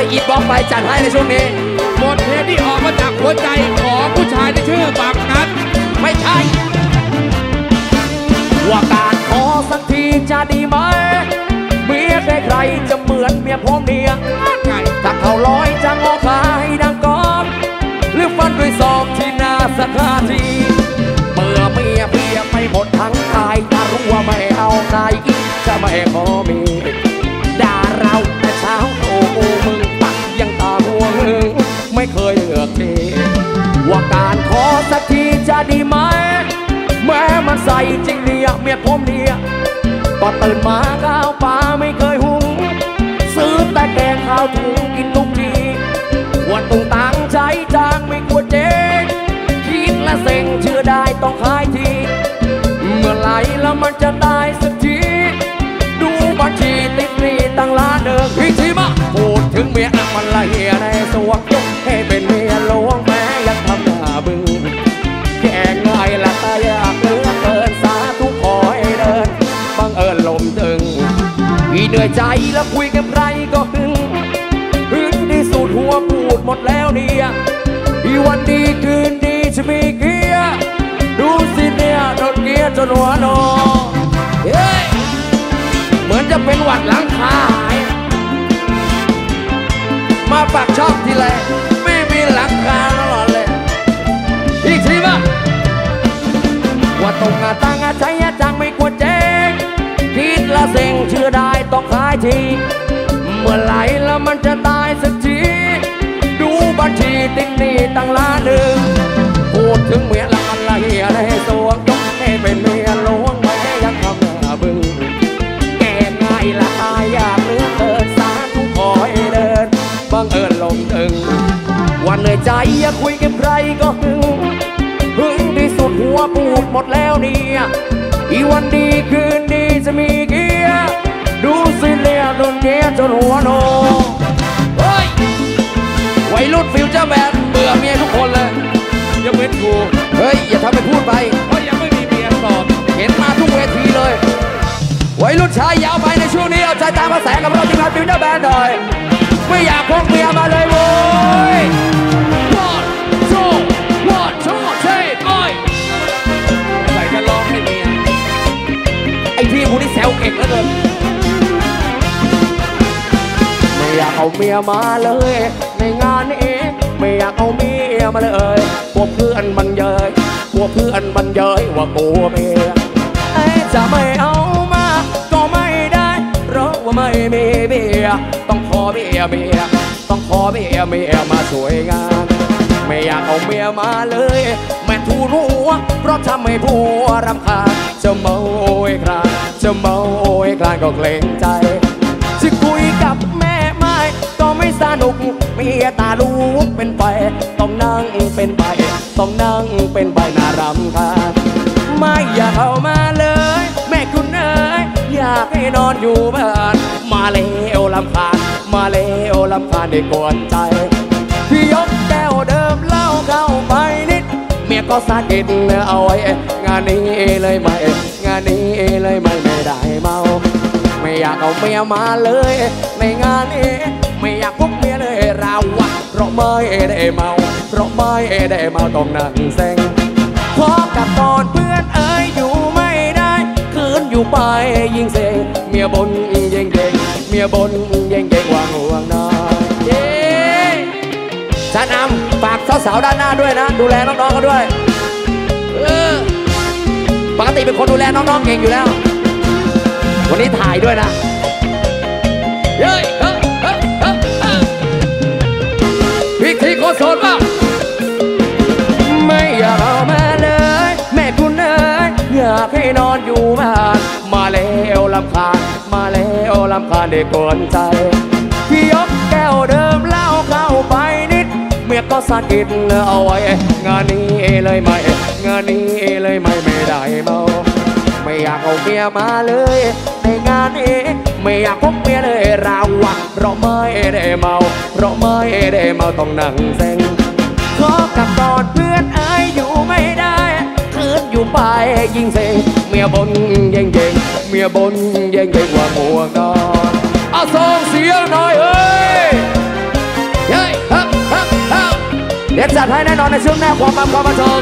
เลยอีบอกไปจัดให้ในช่วงนี้ บทเพลงที่ออกมาจากหัวใจของผู้ชายที่ชื่อบางนัดไม่ใช่ว่าการขอสักทีจะดีไหมเมียใครๆจะเหมือนเมียผมเนี่ยถ้าเขาร้อยจะงอขายดังก้อนหรือฟันด้วยศอกที่หน้าสักาทีเมื่อเมียเพียไม่หมดทั้งกายถ้ารู้ว่าไม่เอาใครจะไม่ขอมีด่าเรา ดีไหม แม้มันใส่จริงเนี่ยเมียผมเนี่ยก็ตื่นมาข้าวปลาไม่เคยหุง ซื้อแต่แกงข้าวถุงกินทุกทีว่าต้องตังใจจางไม่กลัวเจ๊งคิดและเซ็งเชื่อได้ต้องขายทีเมื่อไหรแล้วมันจะได้สักที ดูบัญชีติดหนี้ตั้งล้านเดิมพี่ทีมาพูดถึงเมียน่ะมันละเหียในสวง เหนื่อยใจแล้วคุยกับใครก็หึงหึงที่สุดหัวปูดหมดแล้วเนี่ยพี่วันดีคืนดีจะมีเกียร์ดูสิเนี่ยโดนเกียร์จนหัวโนเฮ้ยเหมือนจะเป็นหวัดหลังคาหายมาปากชอบทีไรไม่มีหลังคาตลอดเลยอีกทีมาว่าตรงงาตังอาใจ ละเซ็งเชื่อได้ต้องขายทีเมื่อไหร่แล้วมันจะตายสักทีดูบัญชีติดหนี้ตั้งล้านหนึ่งพูดถึงเมียละมันละเหียในสวงยกให้เป็นเมียหลวงไม่ยังทำหน้าบึ้งแก่ง่ายละอายอยากเลือเกินสาธุกขอให้เดินบังเอิญลงถึง วันเหนื่อยใจอยากคุยกับใครก็หึงหึงที่สุดหัวปูดหมดแล้วเนี่ยอีวันดีคืน หัวโนเฮ้ยวัยรุ่นฟิวเจอร์แบนด์เบื่อเมียทุกคนเลยยังเป็นกูเฮ้ยอย่าทำเป็นพูดไปเพราะยังไม่มีเมียโสดเห็นมาทุกเวทีเลยวัยรุ่นชายยาวไปในช่วงนี้เอาใจตามกระแสกับเราทีมงานฟิวเจอร์แบนด์หน่อยไม่อยากพกเมียมาเลยโว้ย มียมาเลย ในงานนี้ไม่อยากเอาเมียมาเลยพวกเพื่อนมันเยยพวกเพื่อนมันเยยว่ากูเมียจะไม่เอามาก็ไม่ได้เพราะว่าไม่มีเมียต้องขอเมียเมียต้องขอเมียเมียมาช่วยงานไม่อยากเอาเมียมาเลย แม่ทูรู้ว่าเพราะทำให้ผัวรำคาญจะเมาโอยคลานจะเมาโอยคลานก็เกรงใจ ตาลูกเป็นไฟต้องนั่งเป็นใบต้องนั่งเป็นใบนารำคาญไม่อยากเอามาเลย แม่คุณเอ๋ยอยากให้นอนอยู่บ้าน มาแล้วลำคาญมาแล้วลำคาญได้กวนใจ พี่ยกแก้วเดิมเล้าเข้าไปนิด เมียก็สากินเอาไว้ งานนี้เลยไม่งานนี้เลยไม่ไม่ได้เมา ไม่อยากเอาเมียมาเลย ในงานนี้ไม่อยากพบ ราะไม่ได้เมา เพราะไม่ได้เมาต้องนั่งเซ็งขอกับก่อนเพื่อนเอ้ยอยู่ไม่ได้ คืนอยู่ไปยิ่งเซ็งเมียบนยิ่งเย่งเมียบนยิ่งเย่งวางห่วงนอนเย้ชานำฝากสาวๆด้านหน้าด้วยนะ ดูแลน้องๆกันด้วยเออปกติเป็นคนดูแลน้องๆเก่งอยู่แล้ว วันนี้ถ่ายด้วยนะำคาญเด็กวนใจ พี่ยกแก้วเดิมเหล้าเข้าไปนิด เมียก็สะกิดเอาไว้ งานนี้เลยไม่ งานนี้เลยไม่ไม่ได้เมา ไม่อยากเอาเมียมาเลย ในงานนี้ไม่อยากพบเมียเลยเราอะเพราะไม่ได้เมา เพราะไม่ได้เมาต้องนั่งเซ็งขอกับก่อนเพื่อนเอ้ยอยู่ไม่ได้คืนอยู่ไปยิ่งเซ็งเมียบนเย่งเย่งเมียบนเย่งเย่งว่าห่วงนอ อาส่งเสียงหน่อยเฮ้ยเฮ้ยเฮ้ยเฮ้ยเด็ดจัดให้แน่นอนในช่วงหน่าความมันความบันทิง